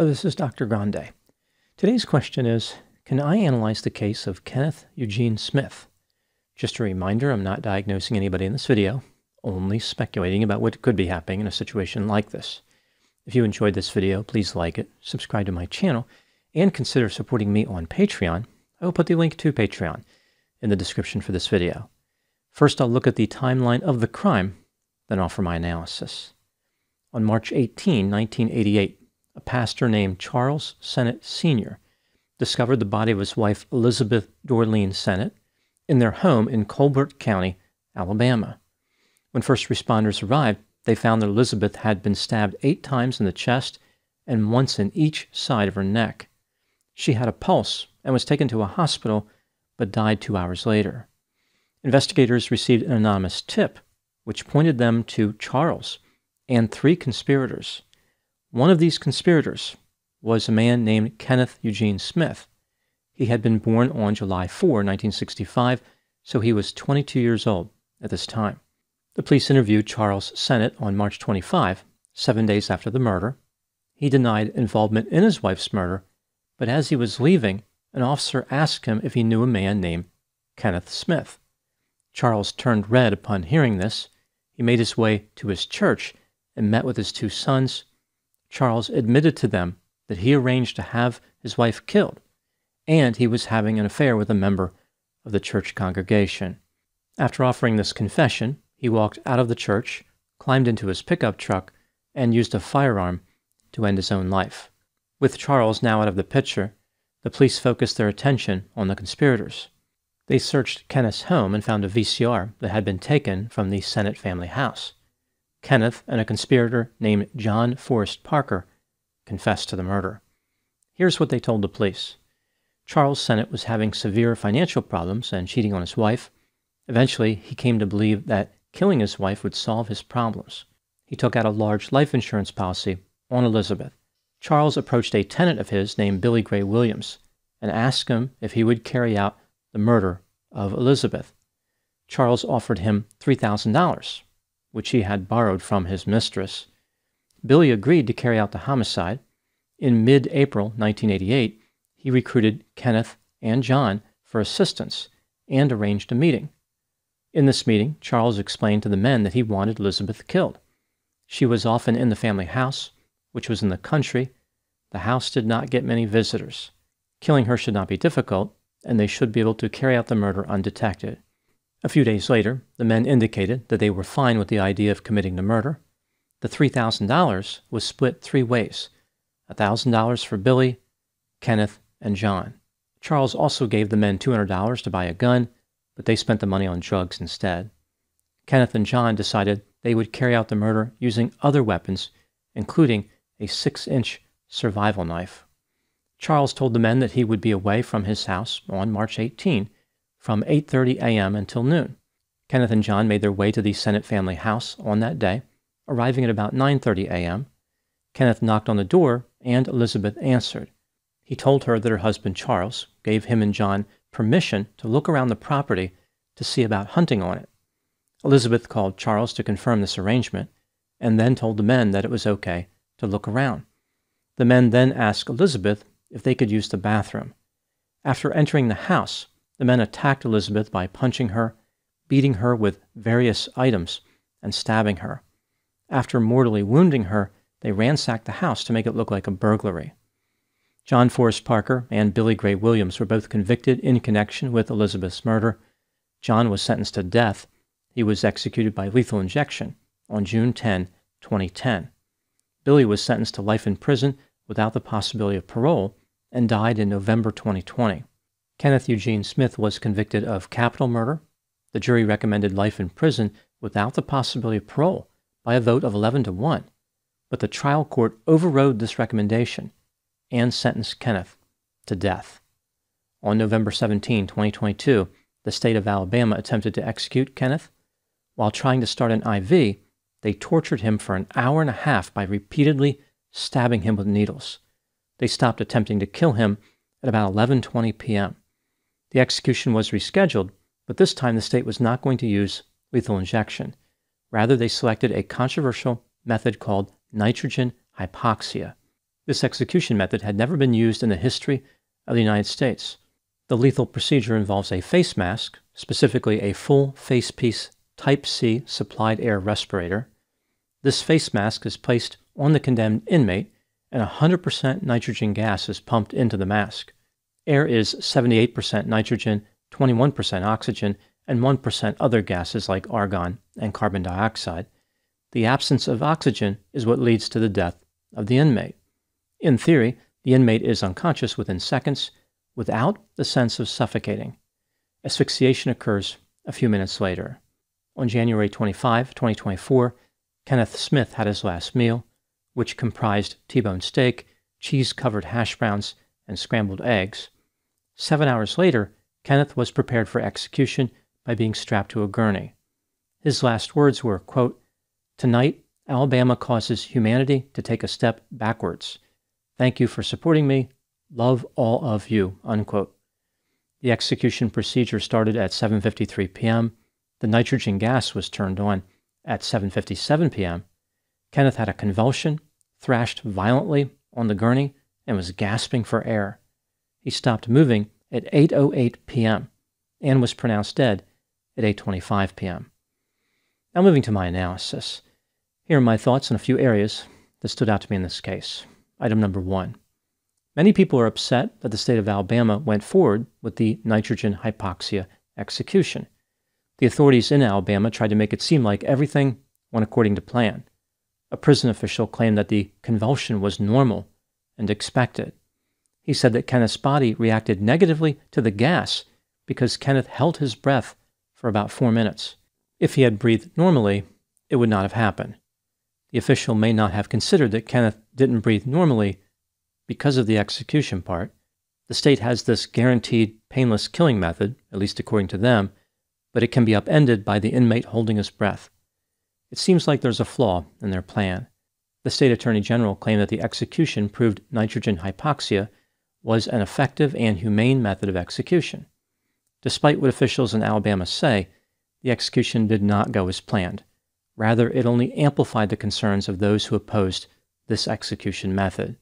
Hello, this is Dr. Grande. Today's question is Can I analyze the case of Kenneth Eugene Smith? Just a reminder I'm not diagnosing anybody in this video, only speculating about what could be happening in a situation like this. If you enjoyed this video, please like it, subscribe to my channel, and consider supporting me on Patreon. I will put the link to Patreon in the description for this video. First, I'll look at the timeline of the crime, then offer my analysis. On March 18, 1988, a pastor named Charles Sennett Sr. discovered the body of his wife Elizabeth Dorlene Sennett in their home in Colbert County, Alabama. When first responders arrived, they found that Elizabeth had been stabbed eight times in the chest and once in each side of her neck. She had a pulse and was taken to a hospital, but died two hours later. Investigators received an anonymous tip, which pointed them to Charles and three conspirators one of these conspirators was a man named Kenneth Eugene Smith. He had been born on July 4, 1965, so he was 22 years old at this time. The police interviewed Charles Sennett on March 25, seven days after the murder. He denied involvement in his wife's murder, but as he was leaving, an officer asked him if he knew a man named Kenneth Smith. Charles turned red upon hearing this. He made his way to his church and met with his two sons Charles admitted to them that he arranged to have his wife killed, and he was having an affair with a member of the church congregation. After offering this confession, he walked out of the church, climbed into his pickup truck, and used a firearm to end his own life. With Charles now out of the picture, the police focused their attention on the conspirators. They searched Kenneth's home and found a VCR that had been taken from the Sennett family house. Kenneth and a conspirator named John Forrest Parker confessed to the murder. Here's what they told the police Charles Sennett was having severe financial problems and cheating on his wife. Eventually, he came to believe that killing his wife would solve his problems. He took out a large life insurance policy on Elizabeth. Charles approached a tenant of his named Billy Gray Williams and asked him if he would carry out the murder of Elizabeth. Charles offered him $3,000 which he had borrowed from his mistress. Billy agreed to carry out the homicide. In mid April 1988, he recruited Kenneth and John for assistance and arranged a meeting. In this meeting, Charles explained to the men that he wanted Elizabeth killed. She was often in the family house, which was in the country. The house did not get many visitors. Killing her should not be difficult, and they should be able to carry out the murder undetected. A few days later, the men indicated that they were fine with the idea of committing the murder. The $3,000 was split three ways $1,000 for Billy, Kenneth, and John. Charles also gave the men $200 to buy a gun, but they spent the money on drugs instead. Kenneth and John decided they would carry out the murder using other weapons, including a six inch survival knife. Charles told the men that he would be away from his house on March 18 from 8:30 a.m. until noon. Kenneth and John made their way to the Sennett family house on that day, arriving at about 9:30 a.m. Kenneth knocked on the door and Elizabeth answered. He told her that her husband Charles gave him and John permission to look around the property to see about hunting on it. Elizabeth called Charles to confirm this arrangement and then told the men that it was okay to look around. The men then asked Elizabeth if they could use the bathroom. After entering the house, the men attacked Elizabeth by punching her, beating her with various items, and stabbing her. After mortally wounding her, they ransacked the house to make it look like a burglary. John Forrest Parker and Billy Gray Williams were both convicted in connection with Elizabeth's murder. John was sentenced to death. He was executed by lethal injection on June 10, 2010. Billy was sentenced to life in prison without the possibility of parole and died in November 2020. Kenneth Eugene Smith was convicted of capital murder. The jury recommended life in prison without the possibility of parole by a vote of 11 to 1, but the trial court overrode this recommendation and sentenced Kenneth to death. On November 17, 2022, the state of Alabama attempted to execute Kenneth. While trying to start an IV, they tortured him for an hour and a half by repeatedly stabbing him with needles. They stopped attempting to kill him at about 11:20 p.m. The execution was rescheduled, but this time the state was not going to use lethal injection. Rather, they selected a controversial method called nitrogen hypoxia. This execution method had never been used in the history of the United States. The lethal procedure involves a face mask, specifically a full face piece Type C supplied air respirator. This face mask is placed on the condemned inmate, and 100% nitrogen gas is pumped into the mask. Air is 78% nitrogen, 21% oxygen, and 1% other gases like argon and carbon dioxide. The absence of oxygen is what leads to the death of the inmate. In theory, the inmate is unconscious within seconds without the sense of suffocating. Asphyxiation occurs a few minutes later. On January 25, 2024, Kenneth Smith had his last meal, which comprised T bone steak, cheese covered hash browns, and scrambled eggs. Seven hours later, Kenneth was prepared for execution by being strapped to a gurney. His last words were, quote, Tonight, Alabama causes humanity to take a step backwards. Thank you for supporting me. Love all of you. Unquote. The execution procedure started at 7:53 p.m. The nitrogen gas was turned on at 7:57 p.m. Kenneth had a convulsion, thrashed violently on the gurney, and was gasping for air. He stopped moving at 8:08 p.m. and was pronounced dead at 8:25 p.m. Now moving to my analysis. Here are my thoughts on a few areas that stood out to me in this case. Item number 1. Many people are upset that the state of Alabama went forward with the nitrogen hypoxia execution. The authorities in Alabama tried to make it seem like everything went according to plan. A prison official claimed that the convulsion was normal and expected. He said that Kenneth's body reacted negatively to the gas because Kenneth held his breath for about four minutes. If he had breathed normally, it would not have happened. The official may not have considered that Kenneth didn't breathe normally because of the execution part. The state has this guaranteed painless killing method, at least according to them, but it can be upended by the inmate holding his breath. It seems like there's a flaw in their plan. The state attorney general claimed that the execution proved nitrogen hypoxia was an effective and humane method of execution. Despite what officials in Alabama say, the execution did not go as planned. Rather, it only amplified the concerns of those who opposed this execution method.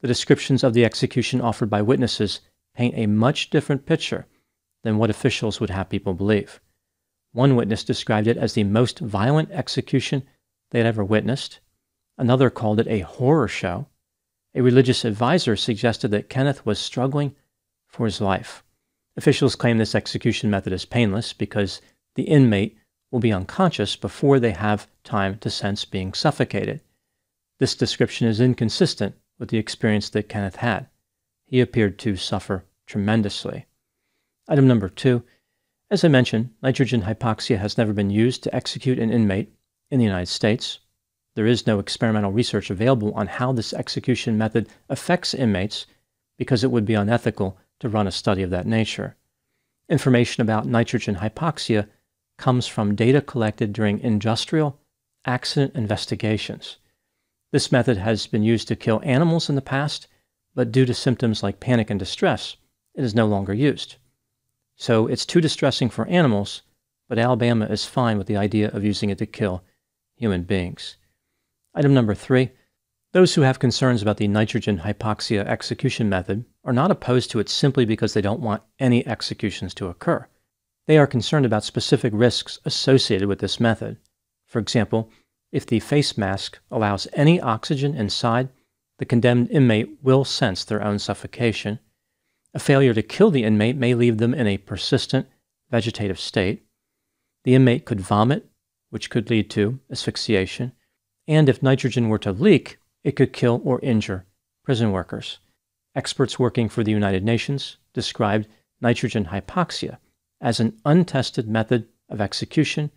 The descriptions of the execution offered by witnesses paint a much different picture than what officials would have people believe. One witness described it as the most violent execution they had ever witnessed. Another called it a horror show. A religious advisor suggested that Kenneth was struggling for his life. Officials claim this execution method is painless because the inmate will be unconscious before they have time to sense being suffocated. This description is inconsistent with the experience that Kenneth had. He appeared to suffer tremendously. Item number two. As I mentioned, nitrogen hypoxia has never been used to execute an inmate in the United States. There is no experimental research available on how this execution method affects inmates because it would be unethical to run a study of that nature. Information about nitrogen hypoxia comes from data collected during industrial accident investigations. This method has been used to kill animals in the past, but due to symptoms like panic and distress, it is no longer used. So it's too distressing for animals, but Alabama is fine with the idea of using it to kill human beings. Item number three those who have concerns about the nitrogen hypoxia execution method are not opposed to it simply because they don't want any executions to occur. They are concerned about specific risks associated with this method. For example, if the face mask allows any oxygen inside, the condemned inmate will sense their own suffocation a failure to kill the inmate may leave them in a persistent vegetative state. The inmate could vomit, which could lead to asphyxiation. And if nitrogen were to leak, it could kill or injure prison workers. Experts working for the United Nations described nitrogen hypoxia as an untested method of execution,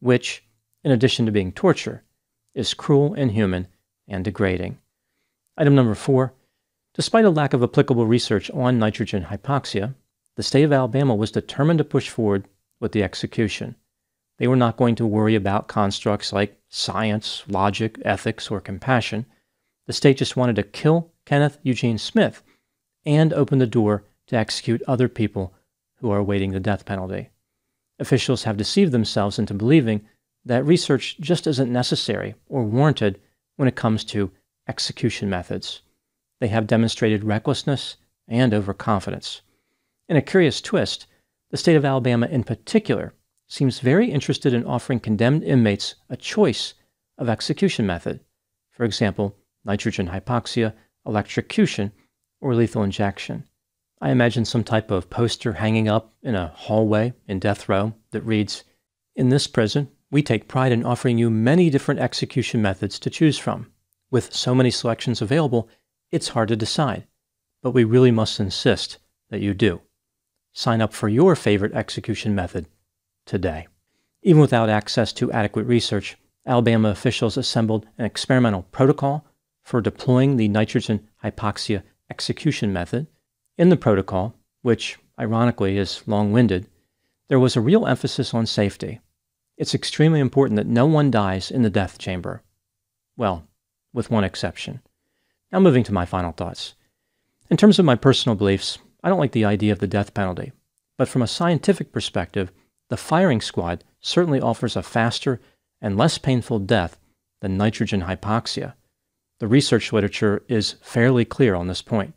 which, in addition to being torture, is cruel, inhuman, and degrading. Item number four Despite a lack of applicable research on nitrogen hypoxia, the state of Alabama was determined to push forward with the execution. They were not going to worry about constructs like science, logic, ethics, or compassion. The state just wanted to kill Kenneth Eugene Smith and open the door to execute other people who are awaiting the death penalty. Officials have deceived themselves into believing that research just isn't necessary or warranted when it comes to execution methods. they have demonstrated recklessness and overconfidence. In a curious twist, the state of Alabama in particular seems very interested in offering condemned inmates a choice of execution method. For example, nitrogen hypoxia, electrocution, or lethal injection. I imagine some type of poster hanging up in a hallway in death row that reads In this prison, we take pride in offering you many different execution methods to choose from. With so many selections available, it's hard to decide, but we really must insist that you do. Sign up for your favorite execution method today. Even without access to adequate research, Alabama officials assembled an experimental protocol for deploying the nitrogen hypoxia execution method. In the protocol, which ironically is long winded, there was a real emphasis on safety. It's extremely important that no one dies in the death chamber. Well, with one exception. Now, moving to my final thoughts. In terms of my personal beliefs, I don't like the idea of the death penalty, but from a scientific perspective, the firing squad certainly offers a faster and less painful death than nitrogen hypoxia. The research literature is fairly clear on this point.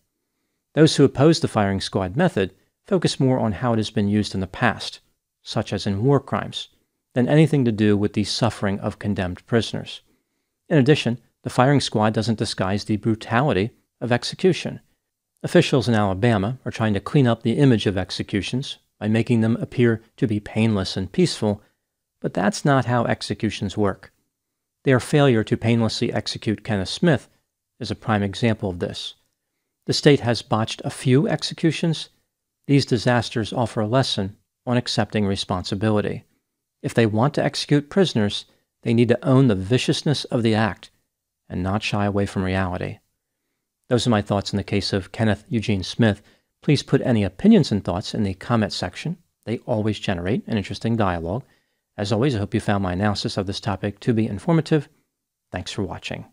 Those who oppose the firing squad method focus more on how it has been used in the past, such as in war crimes, than anything to do with the suffering of condemned prisoners. In addition, the firing squad doesn't disguise the brutality of execution. Officials in Alabama are trying to clean up the image of executions by making them appear to be painless and peaceful, but that's not how executions work. Their failure to painlessly execute Kenneth Smith is a prime example of this. The state has botched a few executions. These disasters offer a lesson on accepting responsibility. If they want to execute prisoners, they need to own the viciousness of the act and not shy away from reality. Those are my thoughts in the case of Kenneth Eugene Smith. Please put any opinions and thoughts in the comment section. They always generate an interesting dialogue. As always, I hope you found my analysis of this topic to be informative. Thanks for watching.